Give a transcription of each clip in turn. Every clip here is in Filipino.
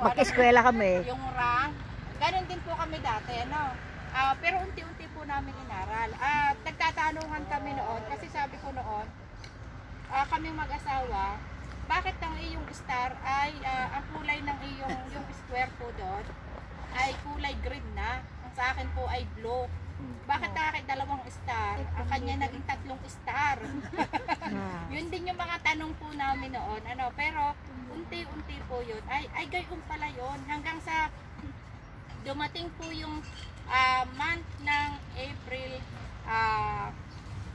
Mag-eskwela kami. Yung rank. Ganon din po kami dati, ano. Ah, pero unti-unti po namin inaral. At nagtatanungan kami noon, kasi sabi ko noon, ah, kaming mag-asawa, bakit ang iyong star ay, ah, ang kulay ng iyong yung square po doon, ay kulay green na. Ang sa akin po ay blue. Bakit akin dalawang star? Ang kanya naging tatlong star. Yun din yung mga tanong po namin noon. Ano, pero unti-unti po yun. Ay, ay gayon pala yun. Hanggang sa dumating po yung ah, month ng April, ah,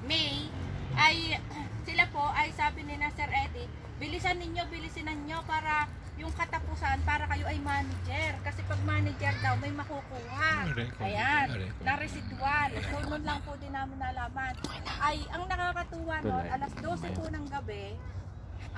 May, ay sila po ay sabi ni na Sir Eddie, bilisan ninyo, bilisan ninyo para yung katapusan para kayo ay manager. Kasi pag manager daw, may makukuha. Ayan, na residual. So, nun lang po din namin nalaman. Ay, ang nakakatuwa nun, alas 12 po ng gabi,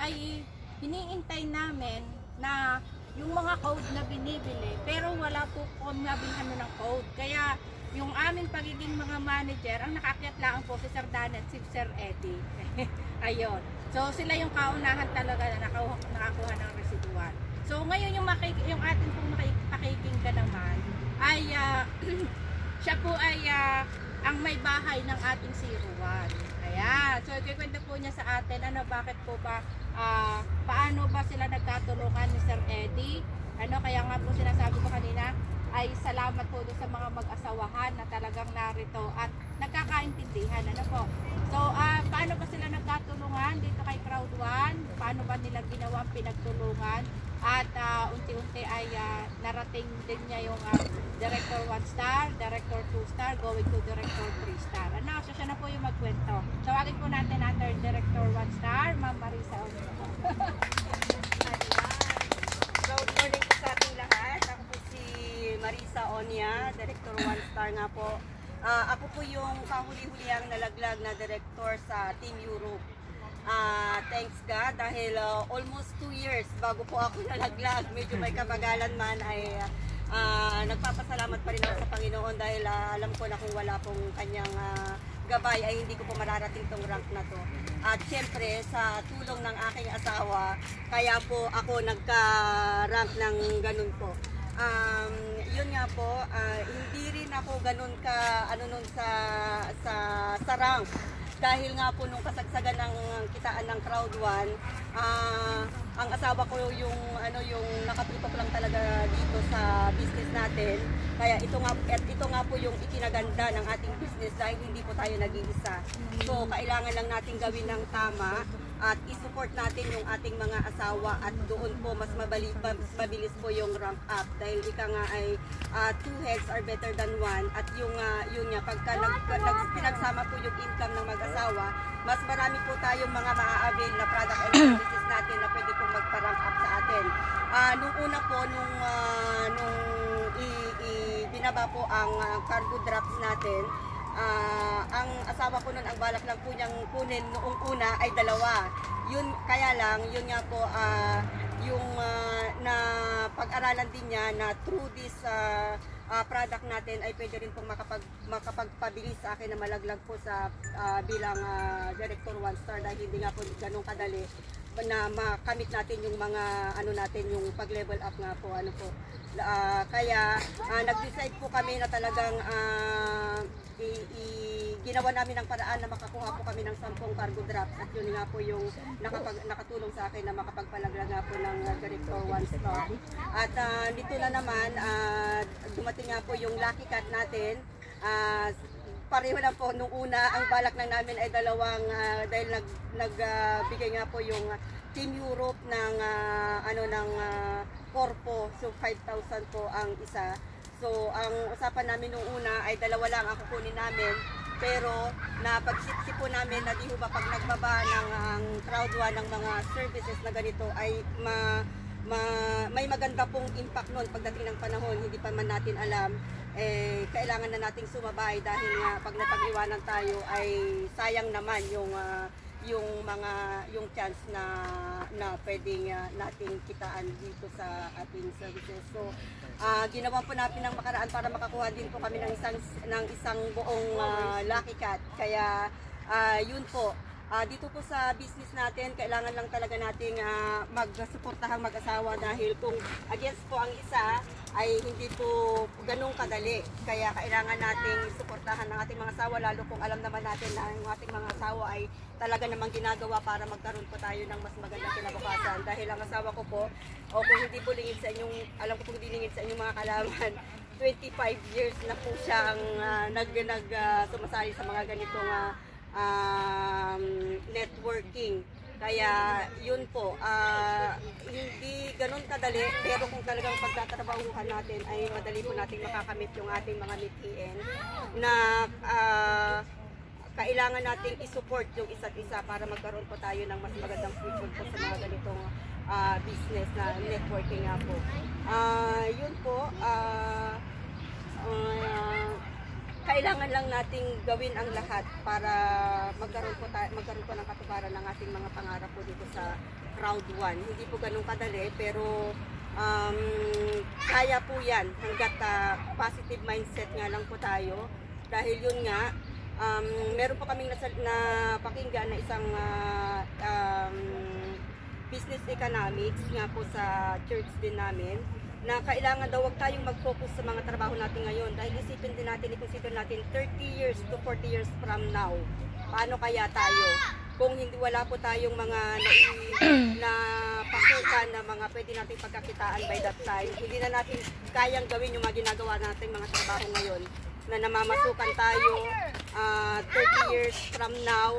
ay hiniintay namin na yung mga code na binibili, pero wala po kung nabilhan ng code. Kaya, yung aming pagiging mga manager, ang nakakyat lang po si Sir Dan at si Sir Eddie. Ayun. So, sila yung kaunahan talaga na nakakuha, nakakuha ng residual. So, ngayon yung, yung atin pong pakikinggan naman, ay ah, siya po ay ah, ang may bahay ng ating si Ruan. Ayan. So, ikikwento po niya sa atin, ano, bakit po ba, ah, paano ba sila nagkatulungan ni Sir Eddie? Ano, kaya nga po sinasabi ko kanina, ay salamat po sa mga mag-asawahan na talagang narito at nagkakaintindihan. Ano po? So, ah, paano ba sila nagkatulungan dito kay Crowd One? Paano ba nila ginawa pinagtulungan? At ah, unti-unti ay ah, narating din niya yung ah, Director 1 star, Director 2 star, going to Director 3 star. Ano, so siya na po yung magkwento. Tawagin po natin natin Director 1 star, Ma'am Marisa Onyo. Good morning po sa ating lahat. Ako po si Marisa Onya, Director One Star nga po. Ah, ako po yung kahuli-huliang nalaglag na director sa Team Europe. Ah, dahil ah, almost two years bago po ako nalaglag, medyo may kabagalan man ay ah, nagpapasalamat pa rin ako sa Panginoon dahil ah, alam ko na kung wala pong kanyang ah, gabay ay hindi ko po mararating tong rank na to. At syempre sa tulong ng aking asawa, kaya po ako nagka-rank ng ganun po. Um, yun nga po, ah, hindi rin ako ganun ka ano nun sa sa sa rank dahil nga po nung kasagsagan ng kitaan ng crowd one, ah, ang asawa ko yung ano yung nakatutok lang talaga dito sa business natin. Kaya ito nga at ito nga po yung ikinaganda ng ating business dahil hindi po tayo nag-iisa. So kailangan lang natin gawin ng tama at i-support natin yung ating mga asawa at doon po mas mabali, mabilis po yung ramp up dahil ika nga ay ah, two heads are better than one at yung ah, yun nga pagka nag, nag, pinagsama po yung income ng mag-asawa mas marami po tayong mga maa-avail na product and services natin na pwede pong magpa-rank up sa atin. Ah, nung una po nung ah, nung i, i- binaba po ang ah, cargo drops natin Ah, ang asawa ko nun, ang balak lang po niyang kunin noong una ay dalawa. Yun, kaya lang, yun nga po, ah, yung ah, na pag-aralan din niya na through this ah, ah, product natin ay pwede rin pong makapag, makapagpabilis sa akin na malaglag po sa ah, bilang ah, Director One Star dahil hindi nga po ganun kadali na makamit natin yung mga ano natin yung pag-level up nga po ano po Ah, kaya ah, nag-decide po kami na talagang ah, i- i- ginawa namin ang paraan na makakuha po kami ng 10 cargo drops at yun nga po yung nakapag, nakatulong sa akin na makapagpalaglag nga po ng uh, Director One Star. At ah, dito na naman, ah, dumating nga po yung Lucky Cat natin. Ah, pareho lang po nung una ang balak lang namin ay dalawang ah, dahil nag nagbigay nga po yung ah, Team Europe ng ah, ano ng ah, Corpo so 5,000 po ang isa. So ang usapan namin nung una ay dalawa lang ang kukunin namin. Pero napagsipsip po namin na di ho ba pag nagbaba ng ang crowd one ng mga services na ganito ay ma, ma- may maganda pong impact noon pagdating ng panahon. Hindi pa man natin alam eh kailangan na nating sumabay dahil nga pag napag-iwanan tayo ay sayang naman yung ah, yung mga yung chance na na pwedeng ah, nating kitaan dito sa ating services. So, ah ginawa po natin ng makaraan para makakuha din po kami ng isang ng isang buong ah, Lucky Cat. Kaya ah, yun po Ah, dito po sa business natin, kailangan lang talaga nating uh, magsuportahang mag-asawa dahil kung against po ang isa ay hindi po ganun kadali. Kaya kailangan nating suportahan ng ating mga asawa lalo kung alam naman natin na ang ating mga asawa ay talaga namang ginagawa para magkaroon po tayo ng mas magandang kinabukasan. Dahil ang asawa ko po, o kung hindi po lingid sa inyong, alam ko po hindi lingid sa inyong mga kalaman, 25 years na po siyang uh, nag, nag uh, sa mga ganitong uh, um, networking. Kaya yun po, uh, hindi ganun kadali, pero kung talagang pagtatrabahuhan natin ay madali po nating makakamit yung ating mga mithiin na uh, kailangan nating i-support yung isa't isa para magkaroon po tayo ng mas magandang future po sa mga ganitong uh, business na networking nga po. Uh, yun po, uh, uh, kailangan lang nating gawin ang lahat para magkaroon po tayo, magkaroon po ng katubaran ng ating mga pangarap po dito sa Crowd 1. Hindi po ganun kadali pero um, kaya po yan. Hanggat uh, positive mindset nga lang po tayo. Dahil yun nga um, meron po kaming nasa, na pakinggan na isang uh, um, business economics nga po sa church din namin na kailangan daw wag tayong mag-focus sa mga trabaho natin ngayon dahil isipin din natin, i-consider natin 30 years to 40 years from now. Paano kaya tayo? Kung hindi wala po tayong mga na, na mga pwede nating pagkakitaan by that time, hindi na natin kayang gawin yung mga ginagawa natin mga trabaho ngayon na namamasukan tayo uh, 30 years from now,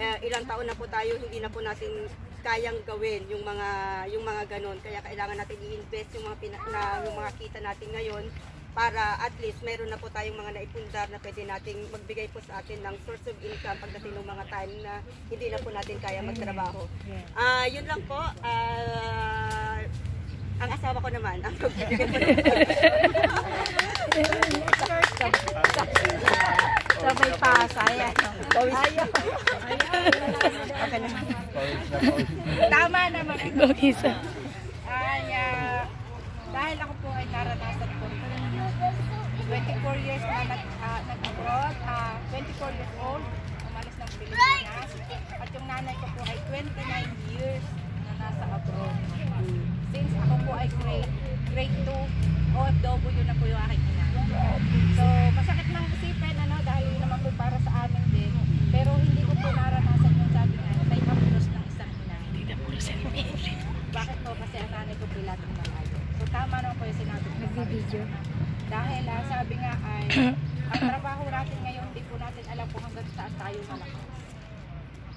uh, ilang taon na po tayo, hindi na po natin kayang gawin yung mga yung mga ganon kaya kailangan natin i-invest yung mga pina, na, yung mga kita natin ngayon para at least meron na po tayong mga naipundar na pwede nating magbigay po sa atin ng source of income pagdating ng mga time na hindi na po natin kaya magtrabaho. Ah, uh, yun lang po. Uh, ang asawa ko naman ang magbibigay po ng Sabay pasa, ayan. Ayaw. Tama naman. Gokisa. Ay, uh, dahil ako po ay naranasan po 24 years na nag, uh, nag-abroad, uh, 24 years old, umalis ng Pilipinas. At yung nanay ko po ay 29 years na nasa abroad. Since ako po ay grade, grade 2, OFW na po yung aking ina. So, masakit nang isipin, ano, dahil yun naman po para sa amin din. Pero hindi ko po naranasan yung sabi nga, may kapulos ng isang ina. Bakit po? Kasi ang nanay ko pilating malayo. So, tama naman po yung sinabi ko. Nag-video. Dahil ah, sabi nga ay, ang trabaho natin ngayon, hindi po natin alam kung hanggang saan tayo malakas.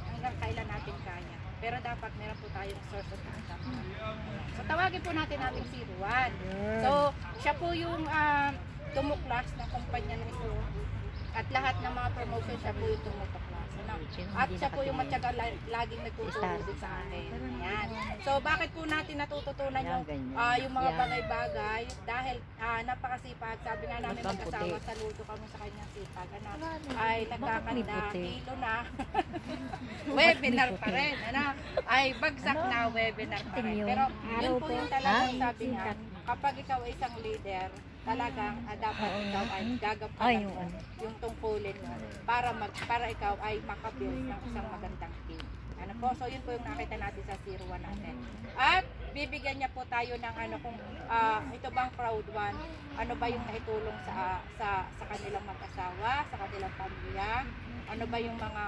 Hanggang kailan natin kaya. Pero dapat meron po tayong source of income. So tawagin po natin natin si Juan. So siya po yung uh, tumuklas ng kumpanya na ito. At lahat ng mga promotion siya po yung tumuklas. Ano? At siya po yung matyaga laging nagtuturo din sa atin. Ayan. So bakit po natin natututunan yung, uh, yung mga bagay-bagay? Dahil uh, napakasipag. Sabi nga namin mag-asawa, saludo kami sa kanyang sipag. Ano? Ay nagkakanda, kilo na. webinar pa rin. Ano? Ay bagsak na webinar pa rin. Pero yun po yung talagang sabi niya, kapag ikaw ay isang leader, talagang uh, dapat ikaw ay gagampanan mo yung tungkulin mo para mag para ikaw ay makabuild ng isang magandang team. Ano po? So yun po yung nakita natin sa 01 natin. At bibigyan niya po tayo ng ano kung uh, ito bang proud one, ano ba yung naitulong sa sa sa kanilang mag-asawa, sa kanilang pamilya, ano ba yung mga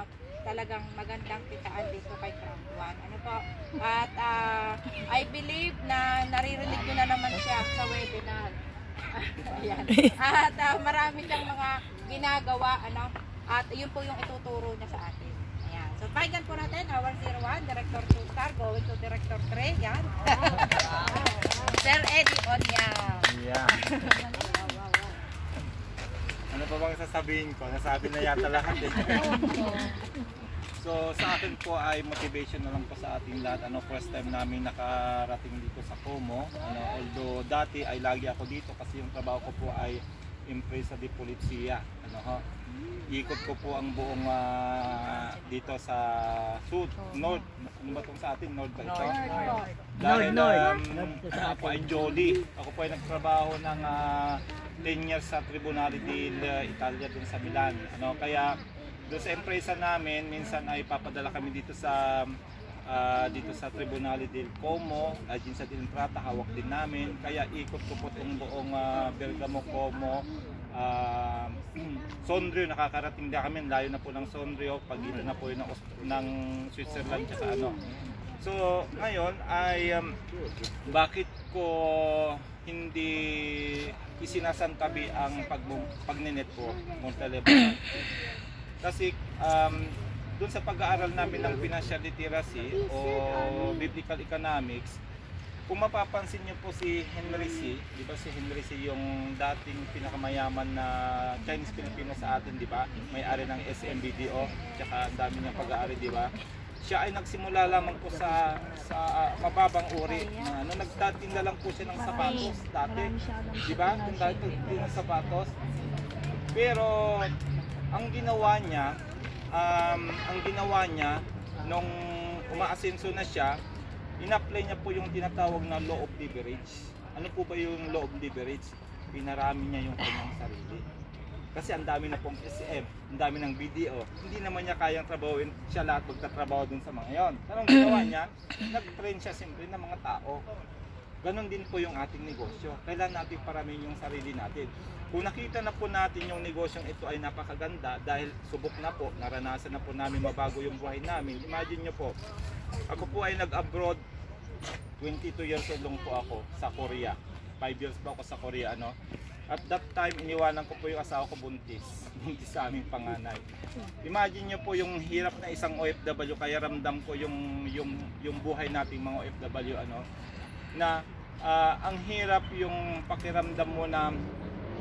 talagang magandang kitaan dito kay Crown One. Ano po? At uh, I believe na naririnig nyo na naman siya sa webinar. Ayan. At uh, marami siyang mga ginagawa, ano, at yun po yung ituturo niya sa atin. So, pakinggan po natin, our 01, Director 2 Star, going to Director 3, yan. Sir Eddie Onya. Yeah. ano pa bang sasabihin ko? Nasabi na yata lahat eh. So sa akin po ay motivation na lang po sa ating lahat. Ano, first time namin nakarating dito sa Como. Ano, although dati ay lagi ako dito kasi yung trabaho ko po ay impresa di polizia. Ano ho? Ikot ko po ang buong uh, dito sa Sud, North. Ano ba itong sa atin? North ba ito? Dahil um, ako ay Jolly. Ako po ay nagtrabaho ng uh, 10 years sa Tribunale di Italia dun sa Milan. Ano, kaya doon sa empresa namin, minsan ay papadala kami dito sa ah, dito sa Tribunal del Como, Agencia del Entrata, hawak din namin. Kaya ikot ko po itong buong ah, Bergamo, Como, ah, Sondrio, nakakarating na kami, layo na po ng Sondrio, pagitan na po yun ng, ng Switzerland tsaka ano. So, ngayon ay um, bakit ko hindi isinasantabi ang pag pagninetwork Montalban? Kasi um, doon sa pag-aaral namin ng financial literacy o biblical economics, kung mapapansin niyo po si Henry C, di ba si Henry C yung dating pinakamayaman na Chinese Filipino sa atin, di ba? May-ari ng SMBDO, tsaka ang dami niyang pag-aari, di ba? Siya ay nagsimula lamang po sa sa mababang uri. Na, ano, nagtatinda lang po siya ng sapatos dati. Di ba? Yung dati din ng sapatos. Pero ang ginawa niya, um, ang ginawa niya nung umaasenso na siya, in-apply niya po yung tinatawag na law of leverage. Ano po ba yung law of leverage? Pinarami niya yung kanyang sarili. Kasi ang dami na pong SM, ang dami ng BDO. Hindi naman niya kayang trabawin siya lahat magtatrabaho dun sa mga yon. Ang ginawa niya, nag-train siya siyempre ng mga tao. Ganon din po yung ating negosyo. Kailan natin paramin yung sarili natin. Kung nakita na po natin yung negosyong ito ay napakaganda dahil subok na po, naranasan na po namin mabago yung buhay namin. Imagine nyo po, ako po ay nag-abroad, 22 years old lang po ako sa Korea. 5 years po ako sa Korea, ano. At that time, iniwanan ko po yung asawa ko buntis. Buntis sa aming panganay. Imagine nyo po yung hirap na isang OFW, kaya ramdam ko yung, yung, yung buhay nating mga OFW, ano, na ah, ang hirap yung pakiramdam mo na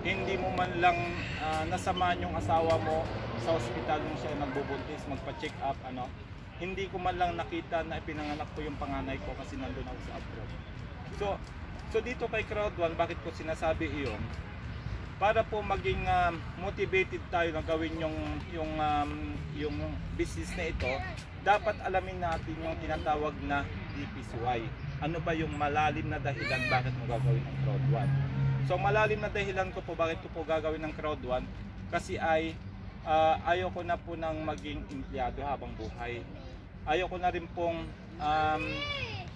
hindi mo man lang ah, nasamaan yung asawa mo sa ospital nung siya nagbubuntis, magpa-check up, ano, hindi ko man lang nakita na ipinanganak ko yung panganay ko kasi nandun ako sa abroad. So, so dito kay Crowd One, bakit ko sinasabi iyon? Para po maging um, motivated tayo na gawin yung yung um, yung business na ito, dapat alamin natin yung tinatawag na DPCY. Ano ba yung malalim na dahilan bakit mo gagawin ng Crowd One? So malalim na dahilan ko po bakit ko po gagawin ng Crowd One kasi ay ah, ayaw ko na po nang maging empleyado habang buhay. Ayaw ko na rin pong um,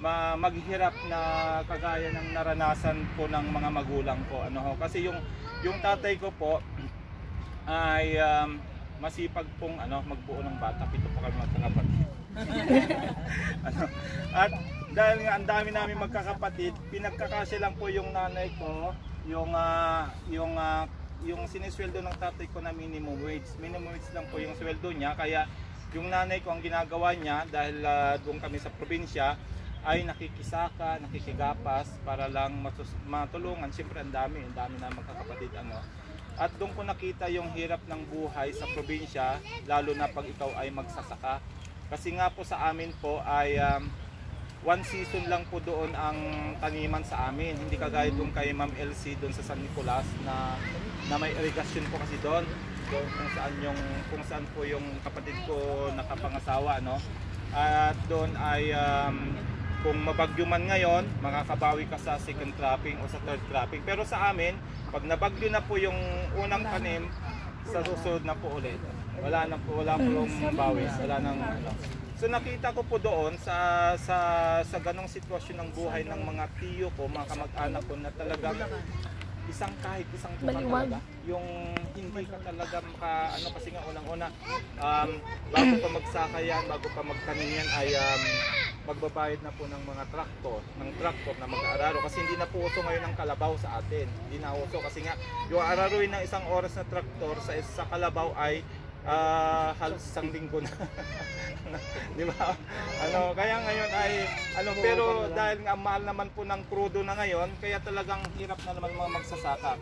ma- maghirap na kagaya ng naranasan ko ng mga magulang ko. Ano ho? Kasi yung yung tatay ko po ay um, masipag pong ano magbuo ng bata. Pito po kami magkakapatid. ano, at dahil nga ang dami namin magkakapatid, pinagkakasya lang po yung nanay ko, yung ah, yung ah, yung sinisweldo ng tatay ko na minimum wage. Minimum wage lang po yung sweldo niya kaya yung nanay ko ang ginagawa niya dahil ah, doon kami sa probinsya ay nakikisaka, nakikigapas para lang matus- matulungan. Siyempre ang dami, ang dami na magkakapatid ano. At doon ko nakita yung hirap ng buhay sa probinsya, lalo na pag ikaw ay magsasaka. Kasi nga po sa amin po ay um, one season lang po doon ang taniman sa amin. Hindi kagaya doon kay Ma'am LC doon sa San Nicolas na na may irrigation po kasi doon. Doon kung saan yung kung saan po yung kapatid ko nakapangasawa no. At doon ay um, kung mabagyo man ngayon, makakabawi ka sa second cropping o sa third cropping. Pero sa amin, pag nabagyo na po yung unang tanim, sa susunod na po ulit. Wala na po, wala po yung bawis, wala nang ano. So nakita ko po doon sa sa sa ganong sitwasyon ng buhay ng mga tiyo ko, mga kamag-anak ko na talagang isang kahit isang tuka talaga. Yung hindi ka talaga maka ano kasi nga unang-una um, bago pa magsaka yan, bago pa magtanim yan ay um, magbabayad na po ng mga traktor, ng traktor na mag-aararo kasi hindi na po uso ngayon ang kalabaw sa atin. Hindi na uso kasi nga yung araruin ng isang oras na traktor sa sa kalabaw ay ah, halos isang linggo na. Di ba? Ano, kaya ngayon ay ano pero dahil nga mahal naman po ng crudo na ngayon, kaya talagang hirap na naman mga magsasaka.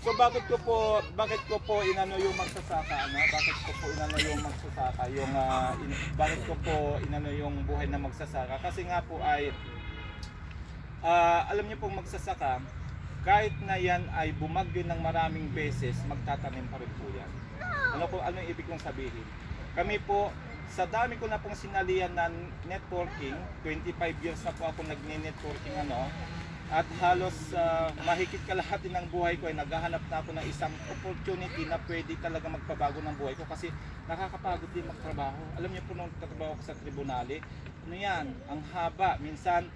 So bakit ko po bakit ko po inano yung magsasaka ano? Bakit ko po inano yung magsasaka yung ah, in- bakit ko po inano yung buhay na magsasaka? Kasi nga po ay ah, alam niyo pong magsasaka kahit na yan ay bumagyo ng maraming beses, magtatanim pa rin po yan. Ano po ano ibig kong sabihin? Kami po sa dami ko na pong sinalian na networking, 25 years na po ako nagne-networking ano, at halos ah, mahigit kalahati ng buhay ko ay naghahanap na ako ng isang opportunity na pwede talaga magpabago ng buhay ko kasi nakakapagod din magtrabaho. Alam niyo po nung tatrabaho ko sa tribunale, ano yan, ang haba. Minsan,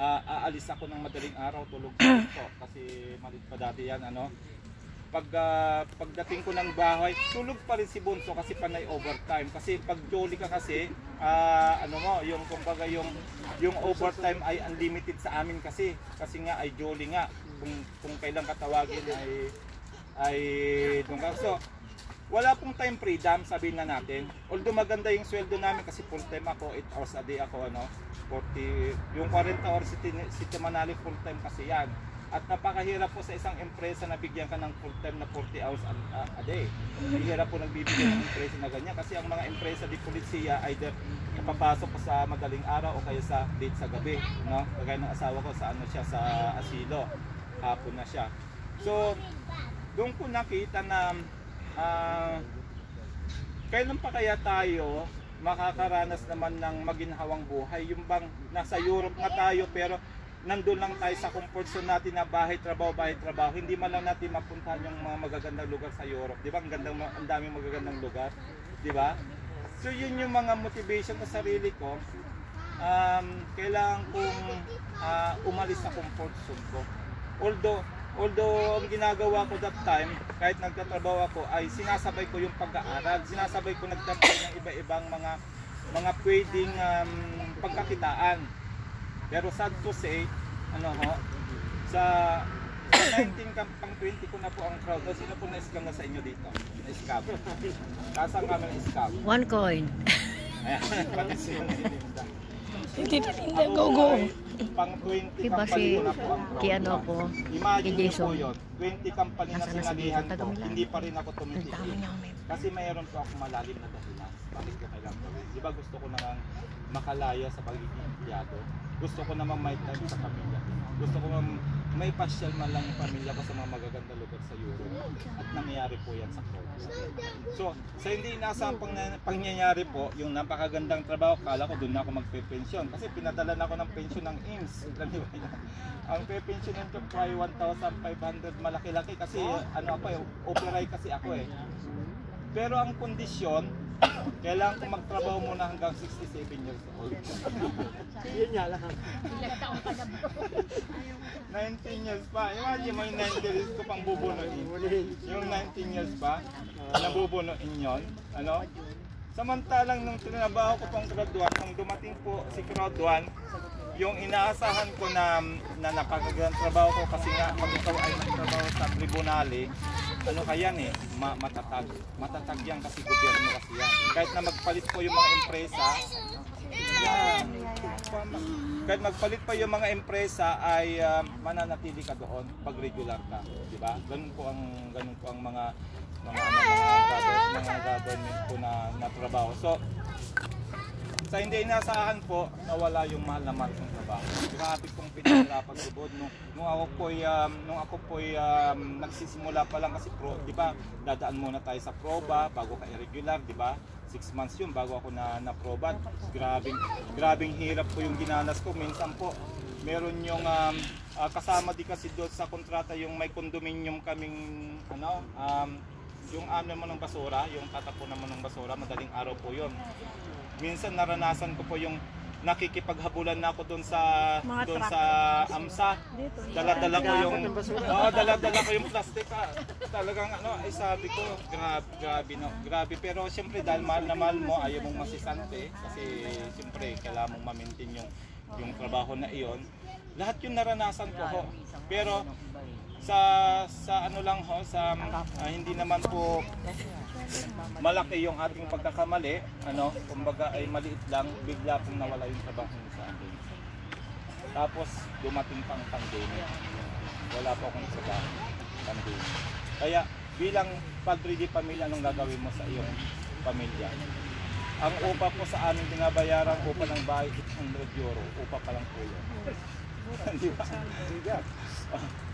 ah, aalis ako ng madaling araw, tulog ko kasi malit pa dati yan, ano. Pag ah, pagdating ko ng bahay, tulog pa rin si Bunso kasi panay overtime. Kasi pag jolly ka kasi, ah, ano mo, yung kumbaga yung yung overtime ay unlimited sa amin kasi. Kasi nga ay jolly nga. Kung kung kailan katawagin ay ay doon ka. So, wala pong time freedom, sabihin na natin. Although maganda yung sweldo namin kasi full time ako, 8 hours a day ako, ano, 40, yung 40 hours si, si Timanali full time kasi yan. At napakahirap po sa isang empresa na bigyan ka ng full time na 40 hours a, a- a day. Mahirap po nagbibigay ng empresa na ganyan kasi ang mga empresa di polisiya either napapasok ko sa madaling araw o kaya sa late sa gabi, no? Kagaya ng asawa ko sa ano siya sa asilo, hapon na siya. So, doon ko nakita na ah, kailan pa kaya tayo makakaranas naman ng maginhawang buhay? Yung bang nasa Europe na tayo pero nandun lang tayo sa comfort zone natin na bahay, trabaho, bahay, trabaho. Hindi man lang natin mapuntahan yung mga magagandang lugar sa Europe. Di ba? Ang, gandang, ang daming magagandang lugar. Di ba? So yun yung mga motivation sa sarili ko. Um, kailangan kong ah, umalis sa comfort zone ko. Although, although ang ginagawa ko that time, kahit nagtatrabaho ako, ay sinasabay ko yung pag-aaral. Sinasabay ko nagtatry ng iba-ibang mga mga pwedeng um, pagkakitaan. Pero sad to say, ano ho, sa sa 19 kam pang 20 ko na po ang crowd. O, sino po na-scam na sa inyo dito? Na-scam. Kasang kami na-scam. One coin. Ayan, pati siya sininda. Hindi na hindi go go. Pang 20 Diba si ko na po ang crowd. kay ano ko, Imagine kay niyo po Jason. yun. 20 company na na si Jason? Taga ko. Hindi pa rin ako tumitigil. Kasi mayroon po ako malalim na dahilan. Bakit ko kailangan gawin? Di ba gusto ko namang makalaya sa pagiging empleyado? Gusto ko namang may time sa pamilya. Gusto ko may pasyal man lang yung pamilya ko sa mga magaganda lugar sa Europe. At nangyayari po yan sa Croatia. So, sa hindi inaasahang pang, pangyayari po, yung napakagandang trabaho, kala ko doon na ako magpe-pensyon. Kasi pinadala na ako ng pensyon ng IMSS. Ang po ay 1,500 malaki-laki kasi ano ako eh, operay kasi ako eh. Pero ang kondisyon, kailangan ko magtrabaho muna hanggang 67 years old. Yun nga lang. 19 years pa. Imagine mo yung 19 years ko pang bubunuin. Yung 19 years pa, nabubunuin yon Ano? Samantalang nung tinabaho ko pang grade 1, nung dumating po si grade 1, yung inaasahan ko na, na napakagandang trabaho ko kasi nga pag ikaw ay nagtrabaho sa tribunale, ano kaya eh, ma matatag. Matatag yan kasi gobyerno kasi yan. Kahit na magpalit po yung mga empresa, yan. Kahit magpalit pa yung mga empresa ay ah, mananatili ka doon pag regular ka, di ba? Ganun po ang ganun po ang mga mga mga, government, mga government po na, na trabaho. So sa hindi inaasahan po, nawala yung mahal na mahal kong trabaho. Grabe kong pinahirapan subod nung, nung ako po um, nung ako po um, nagsisimula pa lang kasi pro, 'di ba? Dadaan muna tayo sa proba bago ka irregular, 'di ba? Six months yun bago ako na na-proba. Grabing grabing hirap po yung ginanas ko minsan po. Meron yung um, ah, kasama di kasi doon sa kontrata yung may condominium kaming ano um, yung ano mo ng basura, yung tatapon naman ng basura, madaling araw po yun minsan naranasan ko po yung nakikipaghabulan na ako doon sa doon sa AMSA. Dala-dala ko yung Oo, dala-dala ko yung plastic. Ah. Talagang ano, ay sabi ko, grabe, grabe no. Grabe pero siyempre dahil mahal na mahal mo, ayaw mong masisante kasi siyempre kailangan mong ma-maintain yung yung trabaho na iyon. Lahat yung naranasan ko ho. Pero sa sa ano lang ho, sa ah, hindi naman po malaki yung ating pagkakamali, ano, kumbaga ay maliit lang, bigla pong nawala yung trabaho sa akin. Tapos dumating pang pandemic. Wala pa akong trabaho. Pandemic. Kaya bilang padre di pamilya, anong gagawin mo sa iyong pamilya? Ang upa po sa amin binabayaran upa ng bahay 800 euro. Upa pa lang po yun. Di ba?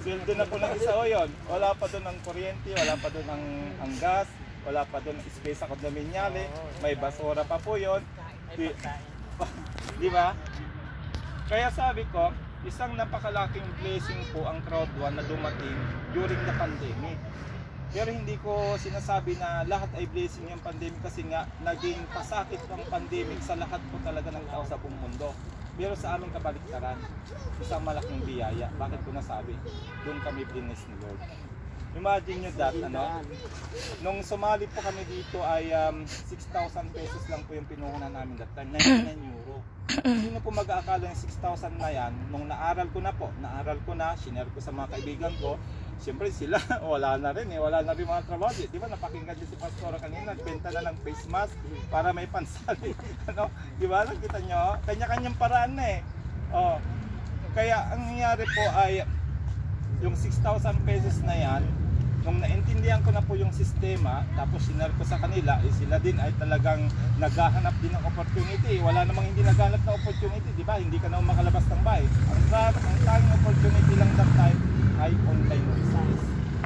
Sweldo na po ng isa o yun. Wala pa doon ang kuryente, wala pa doon ang, ang gas, wala pa doon ang space sa kondominyale, may basura pa po yun. Di, di ba? Kaya sabi ko, isang napakalaking blessing po ang crowd one na dumating during the pandemic. Pero hindi ko sinasabi na lahat ay blessing yung pandemic kasi nga naging pasakit ang pandemic sa lahat po talaga ng tao sa buong mundo. Pero sa aming kabaliktaran, isang malaking biyaya. Bakit ko nasabi? Doon kami blinis ni Lord. Imagine nyo that, ano? Nung sumali po kami dito ay um, 6,000 pesos lang po yung pinuhunan namin that time, 99 euro. Sino po mag-aakala yung 6,000 na yan? Nung naaral ko na po, naaral ko na, sinare ko sa mga kaibigan ko, Siyempre sila, wala na rin eh, wala na rin mga trabaho. Di ba napakinggan din si Pastora kanina, nagbenta na ng face mask para may pansali. ano, di ba? Nakita nyo, kanya-kanyang paraan na eh. Oh. Kaya ang nangyari po ay yung 6,000 pesos na yan, nung naintindihan ko na po yung sistema, tapos sinare ko sa kanila, eh sila din ay talagang naghahanap din ng opportunity. Wala namang hindi naghahanap ng opportunity, di ba? Hindi ka na makalabas ng bahay. Ang, ang tanging opportunity lang that time ay online business.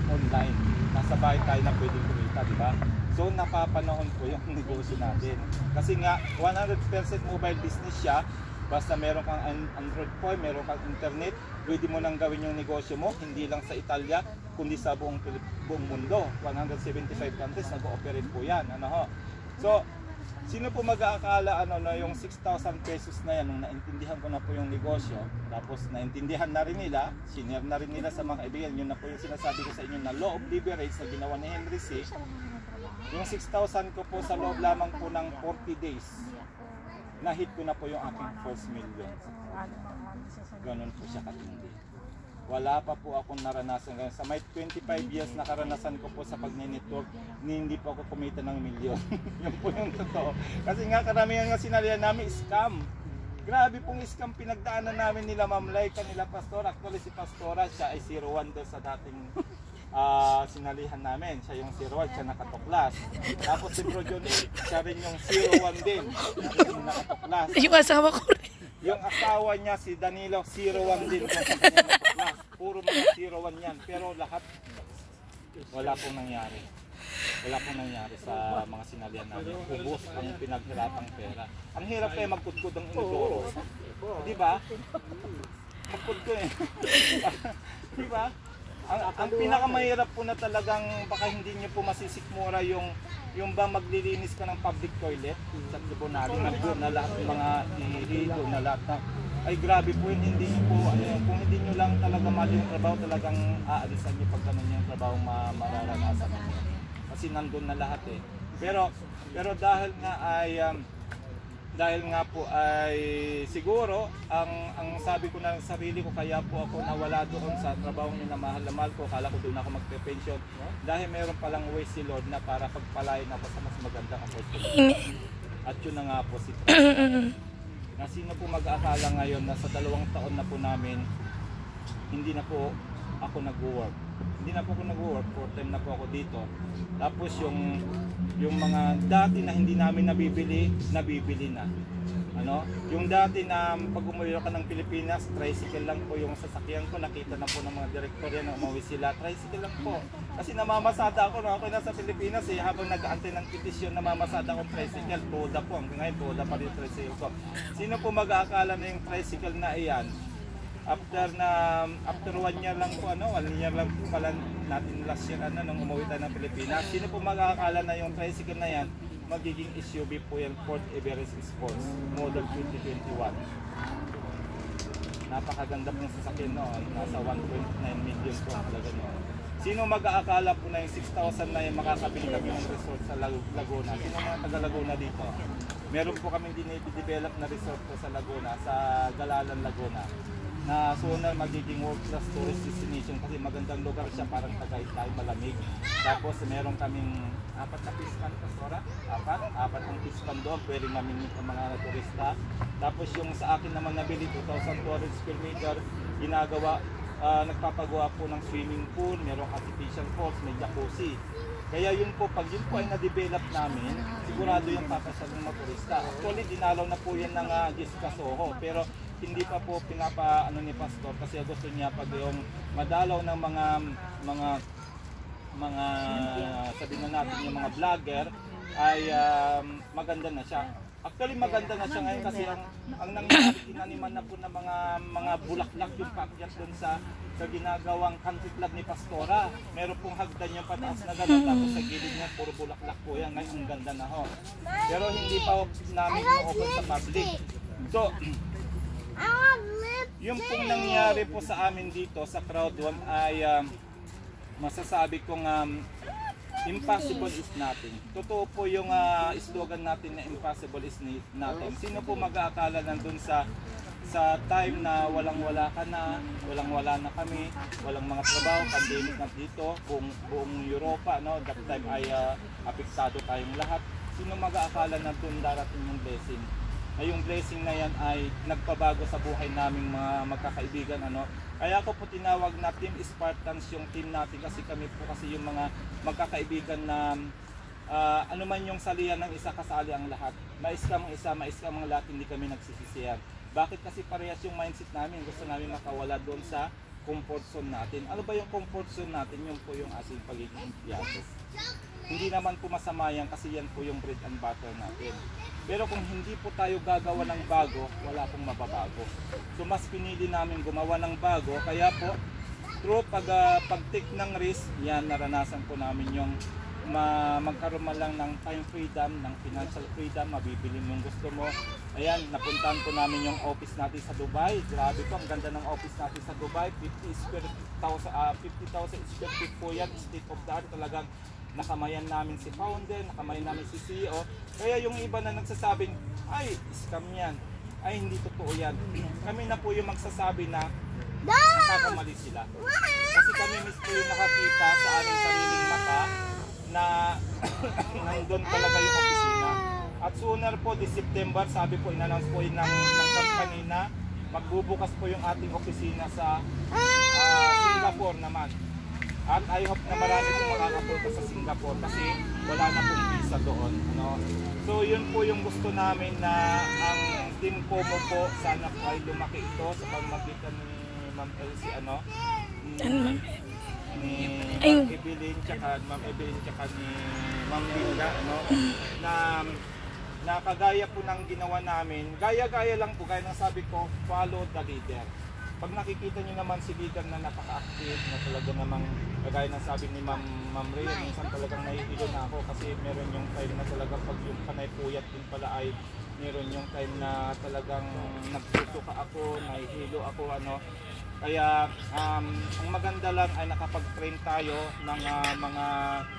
Online. Nasa bahay tayo na pwedeng kumita, di ba? So napapanahon po yung negosyo natin. Kasi nga 100% mobile business siya, basta meron kang an- Android phone, meron kang internet, pwede mo nang gawin yung negosyo mo, hindi lang sa Italia, kundi sa buong, buong mundo. 175 countries nag-ooperate po yan. Ano ho? So, sino po mag-aakala ano na yung 6,000 pesos na yan nung naintindihan ko na po yung negosyo tapos naintindihan na rin nila senior na rin nila sa mga kaibigan yun na po yung sinasabi ko sa inyo na law of leverage na ginawa ni Henry C yung 6,000 ko po sa loob lamang po ng 40 days na-hit ko na po yung aking first million ganun po siya katindi wala pa po akong naranasan ganun. Sa may 25 years na karanasan ko po sa pag-network, ni hindi po ako kumita ng milyon. Yun po yung totoo. Kasi nga karamihan nga sinalihan namin scam. Grabe pong scam pinagdaanan namin nila Ma'am Laika, nila Pastor. Actually si Pastora, siya ay 01 doon sa dating ah, sinalihan namin. Siya yung 01, siya nakatuklas. Tapos si Bro Johnny, siya rin yung 01 din. Siya rin yung nakatuklas. Yung asawa ko rin. Yung asawa niya si Danilo 01 din kung. Puro mga 01 yan. Pero lahat wala pong nangyari. Wala pong nangyari sa mga sinalihan namin. Ubus ang pinaghirapang pera. Ang hirap kaya magkudkod ang inodoro. Di ba? Magkudkod eh. Di ba? Ang, ang pinakamahirap po na talagang baka hindi niyo po masisikmura yung yung ba maglilinis ka ng public toilet sa tribunal na na lahat ng mga ihilo na lahat na ay grabe po yun, hindi niyo po ano yun, kung hindi niyo lang talaga mahal yung trabaho talagang aalisan niyo pag ganun yung trabaho ma mararanasan niyo. Kasi nandun na lahat eh. Pero pero dahil nga ay um, dahil nga po ay siguro ang ang sabi ko na sa sarili ko kaya po ako nawala doon sa trabaho na mahal na mahal ko. Kala ko doon ako magpe-pension. Dahil meron palang way si Lord na para pagpalain ako sa mas magandang opportunity. At yun na nga po si Christ na sino po mag-aakala ngayon na sa dalawang taon na po namin hindi na po ako nag-work. Hindi na po ako nag-work full time na po ako dito. Tapos yung yung mga dati na hindi namin nabibili nabibili na ano? Yung dati na pag umuwi ka ng Pilipinas tricycle lang po yung sasakyan ko. Nakita na po ng mga direktor yan na umuwi sila. Tricycle lang po. Kasi namamasada ako na ako nasa Pilipinas eh habang nag-aantay ng petisyon namamasada akong tricycle. Toda po. Hanggang ngayon toda pa rin tricycle ko. Sino po mag-aakala na yung tricycle na iyan? After na after one year lang po ano one year lang po pala natin last year ano nung umuwi tayo ng Pilipinas. Sino po mag-aakala na yung tricycle na yan magiging SUV po yan Ford Everest Sports model 2021 napakaganda po ng sasakyan noon nasa 1.9 million po ang halaga noon sino mag-aakala po na yung 6,000 na yung makakabili kami ng resort sa Lag- Laguna? Sino mga taga Laguna dito? Meron po kami dinidevelop na resort po sa Laguna sa Galalan Laguna na sunar magiging world class tourist destination kasi magandang lugar siya parang Tagaytay malamig. Tapos meron kaming apat na pispan pastora? Apat? Apat ang pispan doon pwedeng mamingit ang mga turista. Tapos yung sa akin naman nabili 2,200 square meter ginagawa ah, nagpapagawa po ng swimming pool merong artificial falls may jacuzzi. Kaya yun po, pag yun po ay na-develop namin, sigurado yung papasyal ng mga turista. Actually, dinalaw na po yan ng uh, Jessica Soho, pero hindi pa po pinapa ano ni Pastor kasi gusto niya pag yung madalaw ng mga mga mga sabihin na natin yung mga vlogger ay um, maganda na siya. Actually maganda na siya ngayon kasi ang, ang nangyari tinaniman na po ng mga mga bulaklak yung paakyat doon sa sa ginagawang country club ni Pastora. Meron pong hagdan yung pataas na gano'n tapos sa gilid niya puro bulaklak po yan. Ngayon ang ganda na ho. Pero hindi pa namin open sa public. So, yung pong nangyari po sa amin dito sa crowd one ay um, masasabi kong um, impossible is nothing. Totoo po yung ah, slogan natin na impossible is nothing. Sino po mag-aakala nandun sa sa time na walang-wala ka na, walang-wala na kami, walang mga trabaho, pandemic na dito, buong, buong Europa, no? that time ay ah, apektado tayong lahat. Sino mag-aakala na doon darating yung blessing? Na yung blessing na yan ay nagpabago sa buhay naming mga magkakaibigan ano? Kaya ako po tinawag na Team Spartans yung team natin kasi kami po kasi yung mga magkakaibigan na ah, ano man yung salihan ng isa kasali ang lahat. Mais ka mga isa mais ka mga lahat hindi kami nagsisisiyan bakit kasi parehas yung mindset namin? Gusto namin makawala doon sa comfort zone natin. Ano ba yung comfort zone natin? Yun po yung ating pagiging empleyado hindi naman po masama yan kasi yan po yung bread and butter natin. Pero kung hindi po tayo gagawa ng bago, wala pong mababago. So mas pinili namin gumawa ng bago, kaya po through pag, ah, pag-take ng risk, yan naranasan po namin yung ma magkaroon man lang ng time freedom, ng financial freedom, mabibili mo yung gusto mo. Ayan, napuntahan po namin yung office natin sa Dubai. Grabe po, ang ganda ng office natin sa Dubai. 50 square thousand, ah, 50,000 square feet po yan, state of the art talagang nakamayan namin si founder, nakamayan namin si CEO. Kaya yung iba na nagsasabing, ay, scam yan. Ay, hindi totoo yan. Kami na po yung magsasabi na nakakamali sila. Kasi kami mismo yung nakakita sa aming sariling mata na nandun talaga yung opisina. At sooner po, this September, sabi po, in-announce po yun ng, ng company na magbubukas po yung ating opisina sa ah, Singapore naman. At I hope na marami pong makakapunta sa Singapore kasi wala na pong visa doon. Ano? So yun po yung gusto namin na ang team Como po sana po ay lumaki ito sa pamamagitan ni Ma'am Elsie ano ni, ni Ma'am Evelyn tsaka Ma'am Evelyn tsaka ni Ma'am Linda ano na na kagaya po ng ginawa namin, gaya-gaya lang po, gaya ng sabi ko, follow the leader. Pag nakikita nyo naman si leader na napaka-active, na talaga namang, kagaya ng sabi ni Ma'am, Ma'am Ray, minsan talagang nahihilo na ako kasi meron yung time na talaga pag yung panay puyat din pala ay meron yung time na talagang nagsusuka ako, nahihilo ako, ano. Kaya um, ang maganda lang ay nakapag-train tayo ng ah, mga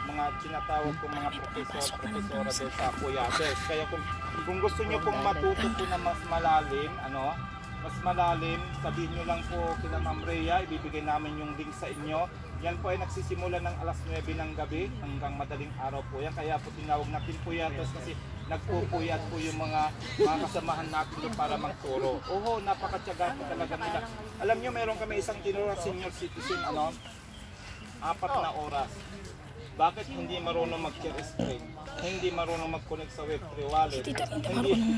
mga tinatawag kong mga professor, profesora doon sa Kuyates. Kaya kung kung gusto niyo pong matuto po na mas malalim, ano, mas malalim, sabihin niyo lang po kina Ma'am Rhea, ibibigay namin yung link sa inyo. Yan po ay nagsisimula ng alas 9 ng gabi hanggang madaling araw po yan. Kaya po tinawag natin Puyatos kasi nagpupuyat po yung mga, mga kasamahan natin para magturo. Oho, napakatyaga po talaga nila. Alam niyo, meron kami isang tinuro senior citizen, ano, apat na oras. Bakit hindi marunong mag-share screen? Hindi marunong mag-connect sa Web3 wallet? Si Tito hindi marunong.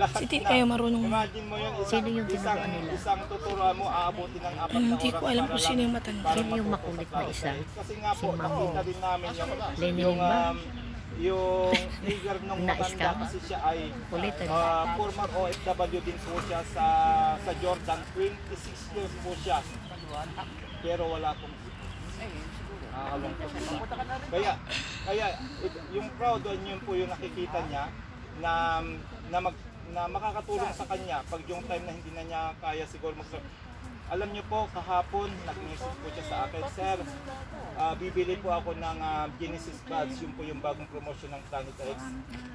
Lahat Si Tito kayo marunong. Imagine mo yun, isang, Sino yung isang, nila? isang tuturuan mo, aabutin ng apat na Hindi ko alam kung sino yung matanda. Sino yung makulit na isa? Kasi nga Si po, nakita din namin yung, yung, ba? um, yung trigger nung matanda kasi siya ay Kulit, ano? uh, former OFW din po siya sa sa Jordan 26 years po siya pero wala pong. Kaya, kaya yung proud on yun po yung nakikita niya na na, mag, na makakatulong sa kanya pag yung time na hindi na niya kaya siguro mag alam niyo po, kahapon, nag-message po siya sa akin, Sir, ah, bibili po ako ng ah, Genesis Buds, yun po yung bagong promotion ng Planet X.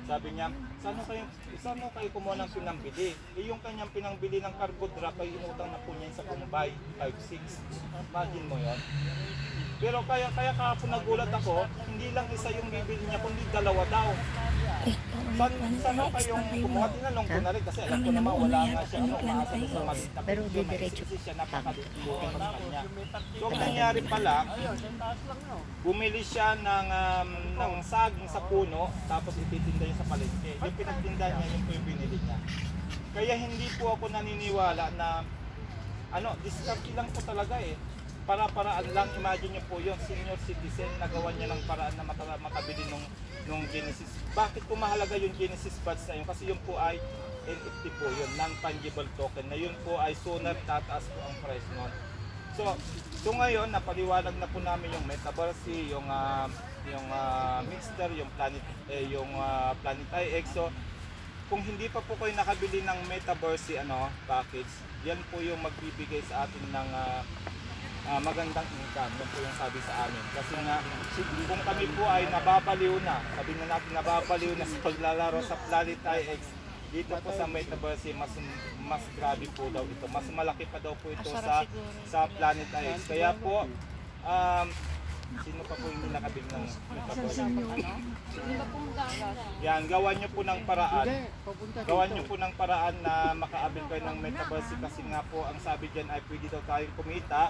Sabi niya, saan mo kayo, saan mo kayo kumuha ng pinangbili? Eh, yung kanyang pinangbili ng cargo drop ay inutang na po niya sa Kumbay, 5-6. Imagine mo yon. Pero kaya kaya kahapon nagulat ako, hindi lang isa yung bibili niya, kundi dalawa daw. Saan, saan mo kayong kumuha? Tinanong ko na rin kasi alam ko naman wala nga siya ano, umaasa sa maliit na Pero didiretso siya. So ang nangyari pala, bumili siya ng, um, ng saging sa puno, tapos ititinda niya sa palengke. Yung pinagtinda niya, yun po yung binili niya. Kaya hindi po ako naniniwala na ano, discount lang po talaga eh. para-paraan lang, imagine nyo po yun, senior citizen, nagawa niya ng paraan na maka, makabili nung, nung Genesis. Bakit po mahalaga yung Genesis Buds na yun? Kasi yun po ay NFT po yun, non-fungible token, na yun po ay sooner tataas po ang price nun. So, so ngayon, napaliwanag na po namin yung Metaverse, yung ah, yung ah, Mixter, yung Planet eh, yung ah, Planet IX. So, kung hindi pa po kayo nakabili ng Metaverse ano, package, yan po yung magbibigay sa atin ng ah, ah, magandang income. Yan po yung sabi sa amin. Kasi nga, kung kami po ay nababaliw na, sabi na natin nababaliw na sa paglalaro sa Planet IX, dito po sa Metaverse, mas mas grabe po daw ito. Mas malaki pa daw po ito sa sa Planet IX. Kaya po, um, sino pa po hindi nakabili ng gagas? Yan, gawan nyo po ng paraan. Dito. nyo po ng paraan na makaabil kayo ng metaverse kasi nga po ang sabi dyan ay pwede daw tayong kumita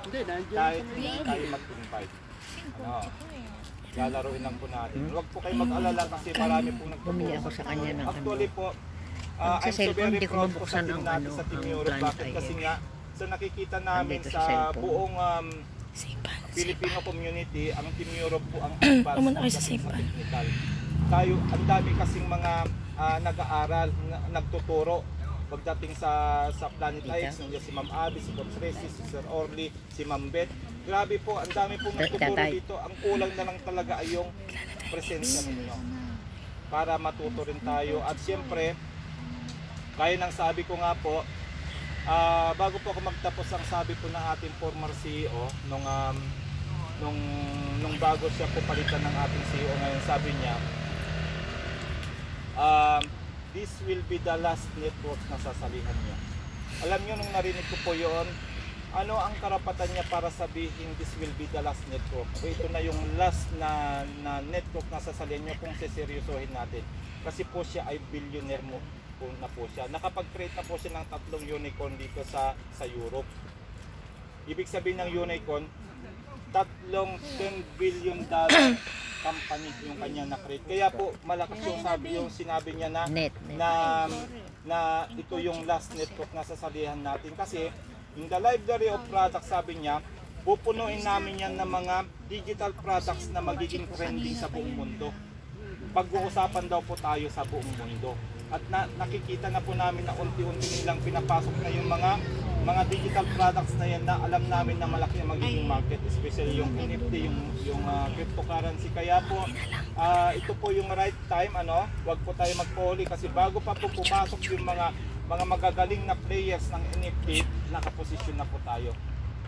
kahit tayo mag-invite. Ano, lalaroin lang po natin. Huwag po kayo mag-alala kasi marami pong Bumili ako sa kanya ng Actually po, ah, Sa I'm so cellphone, very di ko mabuksan ang ano, sa Team ang Europe. Planet Bakit? Kasi nga, sa nakikita namin sa sa buong um, Sipan. Filipino community, ang Team Europe po ang advanced Pumunta kayo sa technical. Tayo, ang dami kasing mga ah, nag-aaral, na- nagtuturo pagdating sa sa Planet? X, nandiyan si Ma'am Abby, si Coach Resi, si Sir Orly, si Ma'am Beth. Grabe po, ang dami pong nagtuturo dito. Ang kulang na lang talaga ay yung presensya ninyo para matuto rin tayo. At siyempre, kaya ng sabi ko nga po, ah, bago po ako magtapos ang sabi po ng ating former CEO nung um, nung nung bago siya po palitan ng ating CEO ngayon sabi niya um, this will be the last network na sasalihan niya. Alam niyo nung narinig ko po yon ano ang karapatan niya para sabihin this will be the last network? O ito na yung last na, na network na sasalihan niya kung seseryosohin natin. Kasi po siya ay billionaire mo po na po siya. Nakapag-create na po siya ng tatlong unicorn dito sa sa Europe. Ibig sabihin ng unicorn, tatlong 10 billion dollar company yung kanya na-create. Kaya po malakas yung sabi yung sinabi niya na Net. net. na na ito yung last network na sasalihan natin kasi in the library of products sabi niya pupunuin namin yan ng mga digital products na magiging trending sa buong mundo pag-uusapan daw po tayo sa buong mundo at na, nakikita na po namin na unti-unti nilang pinapasok na yung mga mga digital products na yan na alam namin na malaki ang magiging market especially yung NFT yung yung ah, cryptocurrency. Kaya po ah, ito po yung right time ano wag po tayo magpoli kasi bago pa po pumasok yung mga mga magagaling na players ng NFT nakaposisyon na po tayo.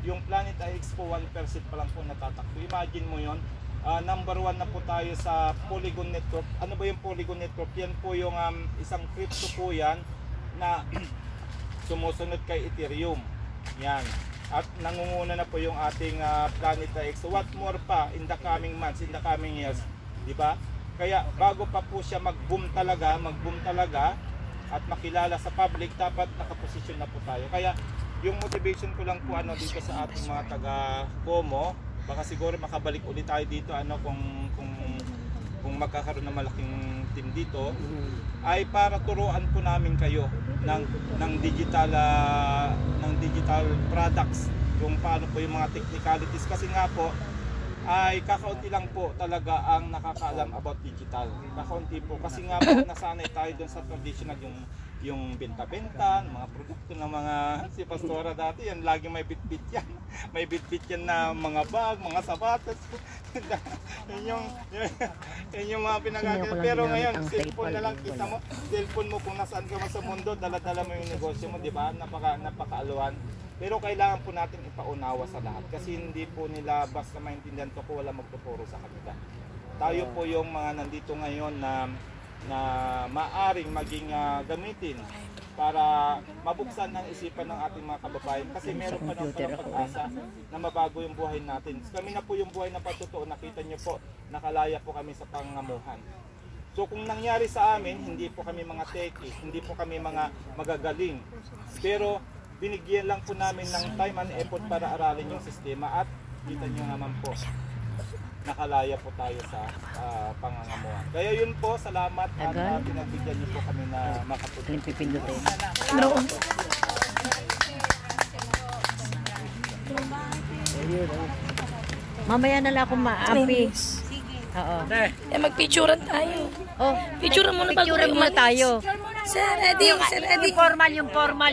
Yung Planet IX po 1% pa lang po natatakbo. Imagine mo yon Ah, number one na po tayo sa Polygon Network. Ano ba yung Polygon Network? Yan po yung um, isang crypto po yan na sumusunod kay Ethereum. Yan. At nangunguna na po yung ating ah, Planet X. What more pa in the coming months, in the coming years, di ba? Kaya bago pa po siya mag-boom talaga, mag-boom talaga at makilala sa public, dapat nakaposisyon na po tayo. Kaya yung motivation ko lang po ano dito sa ating mga taga Como, baka siguro makabalik ulit tayo dito ano kung kung kung magkakaroon ng malaking team dito. Ay para turuan po namin kayo ng ng digital ah, ng digital products kung paano po yung mga technicalities. Kasi nga po ay kakaunti lang po talaga ang nakakaalam about digital. Kakaunti po. Kasi nga po nasanay tayo dun sa traditional yung yung benta-benta, mga produkto ng mga si Pastora dati yan lagi may bitbit yan. May bitbit yan na mga bag, mga sapatos. yun yung yun, yun yung mga ko pinagagawa. Pero ngayon, cellphone na lang kita mo. Cellphone mo kung nasaan ka man sa mundo, dala-dala mo yung negosyo mo, di ba? Napaka napakaaluan. Pero kailangan po natin ipaunawa sa lahat kasi hindi po nila basta maintindihan to kung wala magtuturo sa kanila. Tayo po yung mga nandito ngayon na na maaring maging ah, gamitin para mabuksan ang isipan ng ating mga kababayan kasi meron pa ng pag-asa na mabago yung buhay natin. Kami na po yung buhay na patutuo, nakita nyo po, nakalaya po kami sa pangamuhan. So kung nangyari sa amin, hindi po kami mga teki, hindi po kami mga magagaling. Pero binigyan lang po namin ng time and effort para aralin yung sistema at kita nyo naman po, nakalaya po tayo sa ah, pangangamuhan. Kaya yun po, salamat at uh, pinagbigyan nyo po kami na makapunta. Pipindutin. Ano. Mamaya na lang ako maapi. Sige. Oo. Eh, magpicturean tayo. Oh, Picturean muna bago muna umalis. tayo. Sir Eddie, Sir Eddie. Yung formal, yung formal.